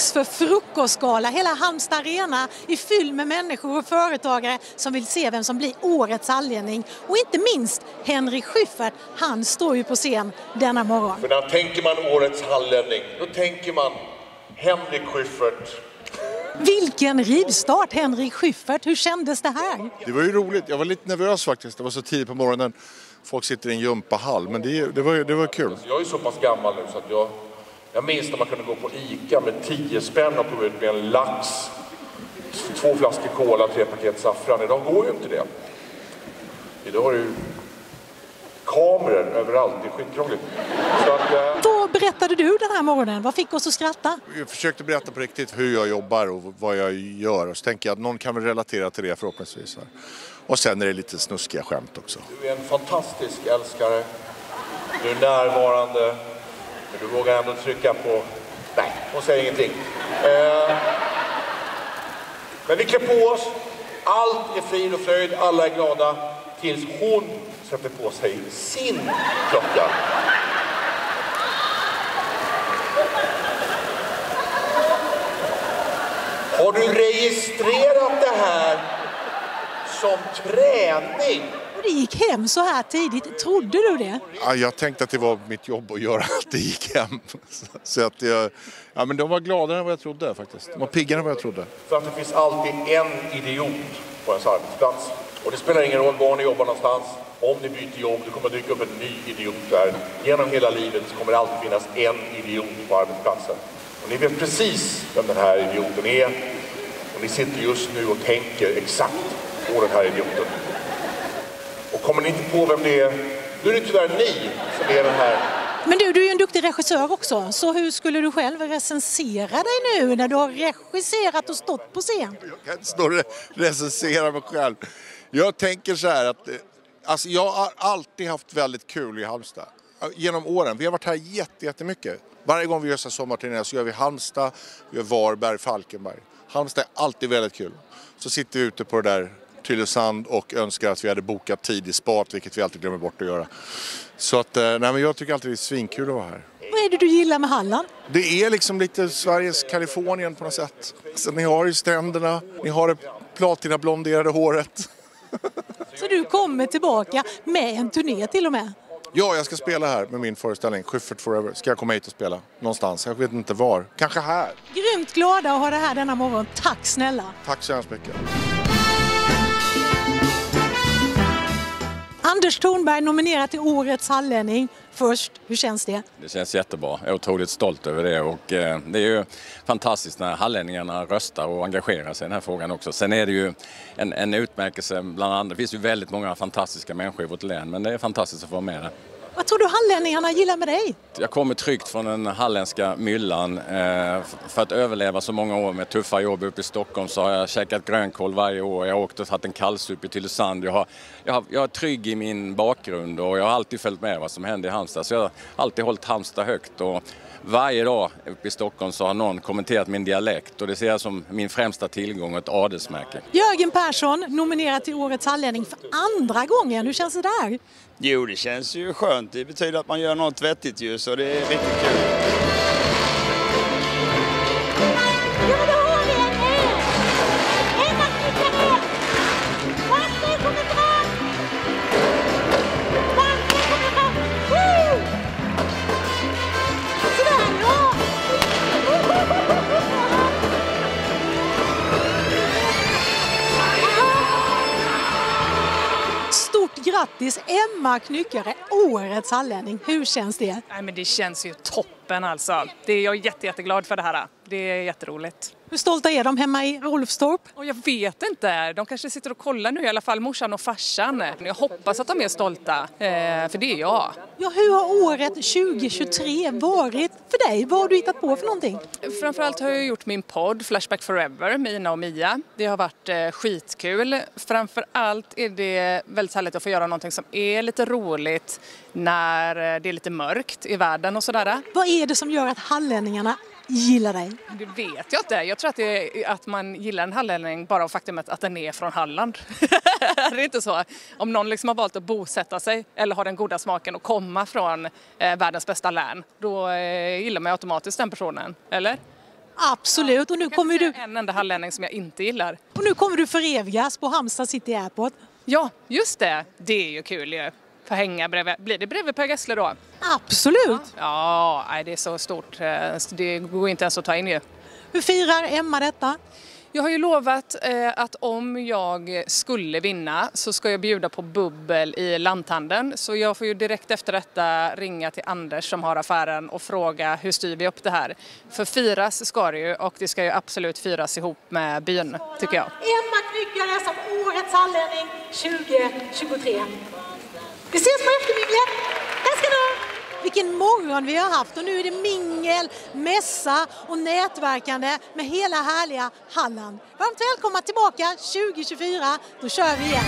dags för frukostgala. Hela Halmstad Arena är fylld med människor och företagare som vill se vem som blir årets hallänning. Och inte minst Henrik Schyffert, han står ju på scen denna morgon. För när tänker man årets hallänning, då tänker man Henrik Schyffert. Vilken rivstart Henrik Schyffert, hur kändes det här? Det var ju roligt, jag var lite nervös faktiskt, det var så tidigt på morgonen. Folk sitter i en gympahall, men det, det, var, det var kul. Jag är så pass gammal nu så att jag, jag minns när man kunde gå på ICA med 10 spänn och prova ut med en lax, två flaskor cola, tre paket saffran. Idag går ju inte det. Idag har du kameror överallt, det är skitkrångligt. Att, eh, Vad berättade du den här morgonen? Vad fick oss att skratta? Jag försökte berätta på riktigt hur jag jobbar och vad jag gör och så tänker jag att någon kan väl relatera till det förhoppningsvis. Och sen är det lite snuskiga skämt också. Du är en fantastisk älskare. Du är närvarande. Men du vågar ändå trycka på... Nej, hon säger ingenting. Eh, men vi klär på oss. Allt är frid och fröjd. Alla är glada. Tills hon sätter på sig sin klocka. Har du registrerat det här som träning? Och det gick hem så här tidigt, trodde du det? Ja, jag tänkte att det var mitt jobb att göra att det gick hem. Så att jag, ja, men de var gladare än vad jag trodde faktiskt. De var piggare än vad jag trodde. För att det finns alltid en idiot på ens arbetsplats. Och det spelar ingen roll var ni jobbar någonstans. Om ni byter jobb, det kommer att dyka upp en ny idiot där. Genom hela livet så kommer det alltid finnas en idiot på arbetsplatsen. Och ni vet precis vem den här idioten är. Och ni sitter just nu och tänker exakt på den här idioten. Och kommer ni inte på vem det är, då är det tyvärr ni som är den här Men du, du är ju en duktig regissör också, så hur skulle du själv recensera dig nu när du har regisserat och stått på scen? Jag kan inte stå och recensera mig själv. Jag tänker så här att eh, alltså jag har alltid haft väldigt kul i Halmstad. Genom åren. Vi har varit här jätte, jättemycket. Varje gång vi gör sommarturné så gör vi Halmstad, vi gör Varberg, Falkenberg. Halmstad är alltid väldigt kul. Så sitter vi ute på det där Tylösand och önskar att vi hade bokat tid i spat, vilket vi alltid glömmer bort att göra. Så att, eh, nej men jag tycker alltid det är svinkul att vara här. Vad är det du gillar med Halland? Det är liksom lite Sveriges Kalifornien på något sätt. Så ni har ju stränderna, ni har det platina blonderade håret. Så du kommer tillbaka med en turné till och med? Ja, jag ska spela här med min föreställning Schyffert Forever. Ska jag komma hit och spela någonstans. Jag vet inte var. Kanske här. Grymt glada att ha det här denna morgon. Tack snälla! Tack så hemskt mycket. Anders Thornberg nominerad till Årets hallänning. Först, hur känns det? Det känns jättebra. Jag är otroligt stolt över det och eh, det är ju fantastiskt när hallänningarna röstar och engagerar sig i den här frågan också. Sen är det ju en, en utmärkelse bland andra. Det finns ju väldigt många fantastiska människor i vårt län men det är fantastiskt att få vara med där. Vad tror du hallänningarna gillar med dig? Jag kommer tryggt från den halländska myllan. Eh, för att överleva så många år med tuffa jobb uppe i Stockholm så har jag käkat grönkål varje år. Jag har åkt och tagit en kallsup i Tylösand. Jag, har, jag, har, jag är trygg i min bakgrund och jag har alltid följt med vad som händer i Halmstad. Så jag har alltid hållit Halmstad högt. Och varje dag uppe i Stockholm så har någon kommenterat min dialekt och det ser jag som min främsta tillgång och ett adelsmärke. Jörgen Persson nominerad till Årets hallänning för andra gången. Hur känns det där? Jo, det känns ju skönt. Det betyder att man gör något vettigt ju, så det är riktigt kul. Grattis Emma Knyckare, Årets hallänning. Hur känns det? Nej, men det känns ju toppen alltså. Det är jag är jätte, jätteglad för det här. Det är jätteroligt. Hur stolta är de hemma i Rolfstorp? Och jag vet inte, de kanske sitter och kollar nu i alla fall, morsan och farsan. Jag hoppas att de är stolta, eh, för det är jag. Ja, hur har året 2023 varit för dig? Vad har du hittat på för någonting? Framförallt har jag gjort min podd Flashback Forever med Ina och Mia. Det har varit eh, skitkul. Framförallt är det väldigt härligt att få göra någonting som är lite roligt när eh, det är lite mörkt i världen och sådär. Vad är det som gör att hallänningarna gillar dig? Det vet jag inte. Jag tror att, det är att man gillar en hallänning bara av faktumet att den är från Halland. är det inte så? Om någon liksom har valt att bosätta sig eller har den goda smaken att komma från eh, världens bästa län, då eh, gillar man automatiskt den personen. Eller? Absolut, och nu kommer du, En enda hallänning som jag inte gillar. och nu kommer du förevigas på Halmstad City Airport. Ja, just det. Det är ju kul ju. Få hänga bredvid. Blir det bredvid Per Gessle då? Absolut! Ja, nej, det är så stort. eh, Det går inte ens att ta in ju. Hur firar Emma detta? Jag har ju lovat eh, att om jag skulle vinna så ska jag bjuda på bubbel i lanthandeln. Så jag får ju direkt efter detta ringa till Anders som har affären och fråga hur styr vi upp det här. För firas ska det ju och det ska ju absolut firas ihop med byn tycker jag. Emma Knyckare som Årets hallänning 2023. Vi ses på efterminglet! Tack ska du! Vilken morgon vi har haft och nu är det mingel, mässa och nätverkande med hela härliga Halland. Varmt välkomna tillbaka 2024, då kör vi igen!